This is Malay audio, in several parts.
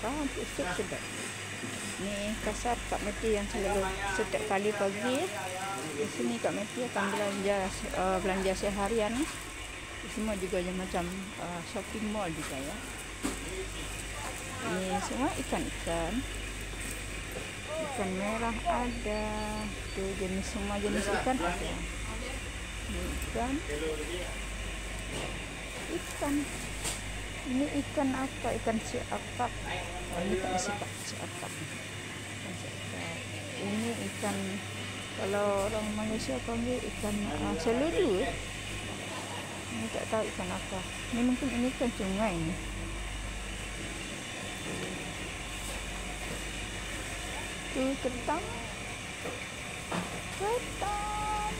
Faham tu sedap. Ni kasar Kak Meti yang selalu setiap kali pagi di sini Kak Meti akan belanja uh, belanja seharian. Semua juga yang macam uh, shopping mall juga ya. Ini semua ikan-ikan. Ikan merah ada. Tu jenis semua jenis ikan ada. Ini ikan. Ikan. Ini ikan apa? Ikan si akap. Oh, ini ikan si akap. Si akap. Ini ikan kalau orang Malaysia panggil ikan uh, seludu. Eh. Ini tak tahu ikan apa. Ini mungkin ini ikan sungai ni. Tu ketang. Ketang.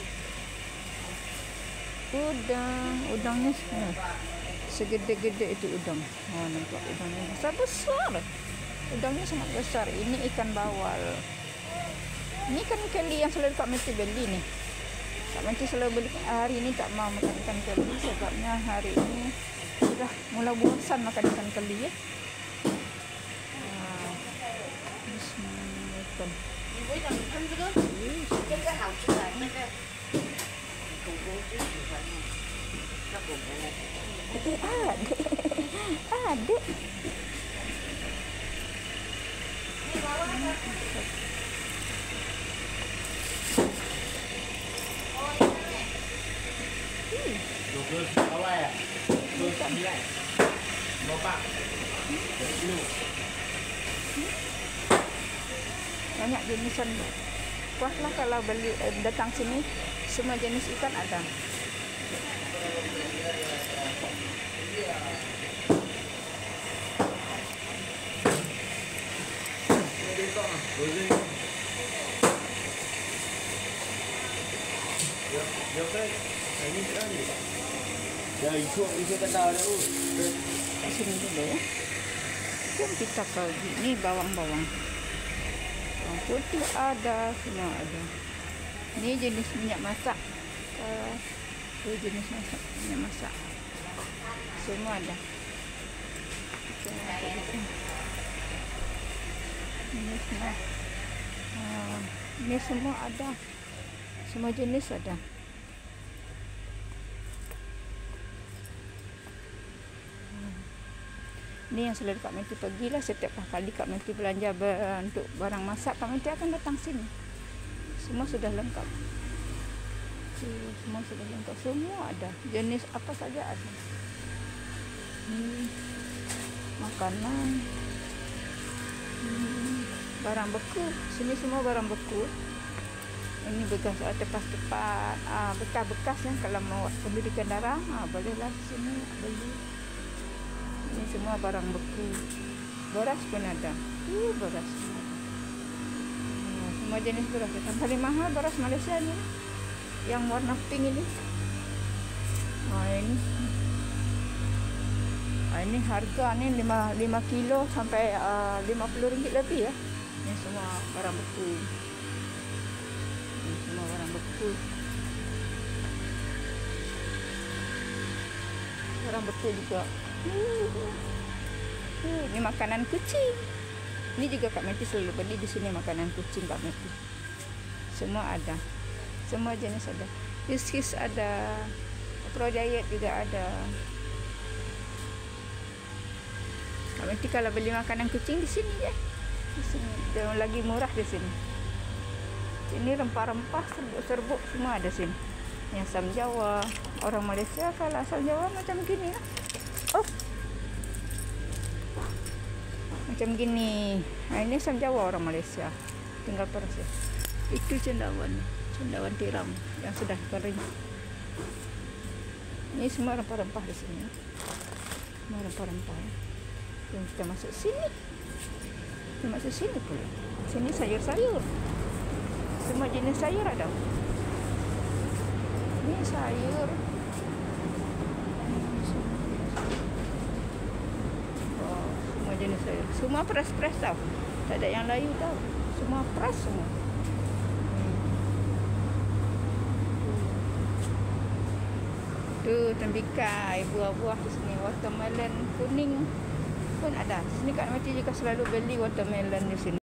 Udang. Udangnya ni segede-gede itu udang. Oh, nampak udangnya besar besar. Udangnya sangat besar. Ini ikan bawal. Ini ikan keli yang selalu Kak Mesti beli ni. Kak Mesti selalu beli hari ini tak mau makan ikan keli sebabnya hari ini sudah mula bosan makan ikan keli ya. Ah, Bismillahirrahmanirrahim. 你不会讲他们这个这个好吃的那个狗狗最喜欢 Itu ade. Ade. Banyak jenisan ikan. lah kalau beli eh, datang sini semua jenis ikan ada Ikut ikut kata sini dulu kita pergi. Ni bawang-bawang. Bawang putih ada, semua ada. Ni jenis minyak masak. Uh, tu jenis masak, minyak masak. Semua ada. Ini semua. Uh, ini semua ada. Semua jenis ada. Ni yang selalu Kak Menti pergilah setiap kali Kak Menti belanja untuk barang masak Kak Menti akan datang sini. Semua sudah lengkap. Tu, Semua sudah lengkap. Semua ada. Jenis apa saja ada. Ni makanan. Hmm, barang beku. Sini semua barang beku. Ini bekas ah, tepas-tepas, ah, bekas-bekas yang kalau mau pendidikan darah, ah, bolehlah sini beli. Ini semua barang beku. Beras pun ada. Uh, beras. Ah, semua jenis beras. Yang paling mahal beras Malaysia ni. Yang warna pink ini. Ah, ini. Ah, ini harga ni 5, 5 kilo sampai uh, 50 ringgit lebih ya. Ini semua barang beku. Ini semua barang beku. Barang beku juga. Uh, ini makanan kucing. Ini juga Kak Meti selalu beli di sini makanan kucing Kak Meti. Semua ada. Semua jenis ada. Kiss ada. Pro diet juga ada. Meti kalau beli makanan kucing di sini ya. Di sini dia lagi murah di sini. Ini rempah-rempah serbuk-serbuk semua ada sini. Yang asam Jawa. Orang Malaysia kalau asam Jawa macam gini lah. Oh. Macam gini. Nah, ini asam Jawa orang Malaysia. Tinggal ya. Itu cendawan. Daun tiram yang sudah kering. Ini semua rempah-rempah di sini. Semua rempah-rempah. Yang kita masuk sini. Kita masuk sini pula. Sini sayur-sayur. Semua jenis sayur ada. Ini sayur. Oh, semua jenis sayur. Semua fresh-fresh tau. Tak ada yang layu tau. Semua fresh semua. Tu tembikai buah-buah sini watermelon kuning pun ada. Sini Kak Mati juga selalu beli watermelon di sini.